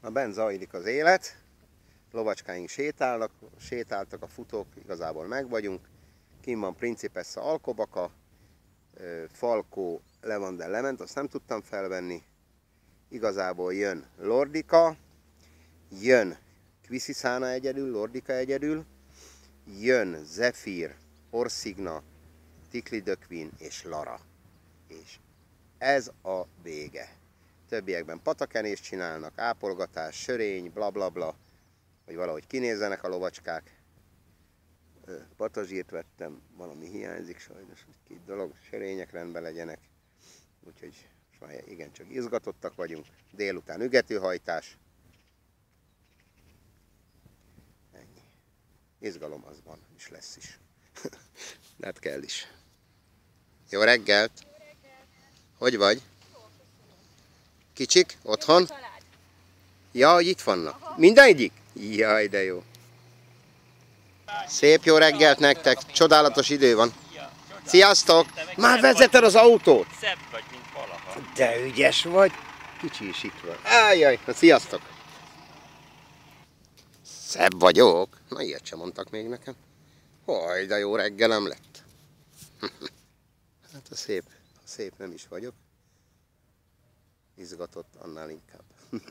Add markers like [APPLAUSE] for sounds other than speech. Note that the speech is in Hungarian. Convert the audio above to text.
A bent zajlik az élet, lovacskáink sétálnak, sétáltak a futók, igazából meg vagyunk. Kim van Principessa Alkobaka, Falkó Levandel lement, azt nem tudtam felvenni. Igazából jön Lordika, jön Quisiszána egyedül, Lordika egyedül, jön Zephyr, Orsigna, Tikli Dökvin és Lara. És ez a vége. Többiekben patakenést csinálnak, ápolgatás, sörény, bla bla bla, hogy valahogy kinézzenek a lovacskák. Patazsírt vettem, valami hiányzik sajnos, két dolog, sörények rendben legyenek. Úgyhogy igen, csak izgatottak vagyunk. Délután ügetőhajtás. Ennyi. Izgalom az van, és lesz is. [LAUGHS] Hát kell is. Jó reggelt! Hogy vagy? Kicsik? Otthon? Ja, hogy itt vannak. Mindegyik? Jaj, de jó. Szép jó reggelt nektek, csodálatos idő van. Sziasztok! Már vezeted az autót? Szebb vagy, mint valaha. De ügyes vagy. Kicsi is itt van. Ájjaj, na sziasztok! Szebb vagyok. Na ilyet sem mondtak még nekem. Haj, de jó reggelem lett. [LAUGHS] hát a szép, a szép nem is vagyok. Izgatott annál inkább. [LAUGHS]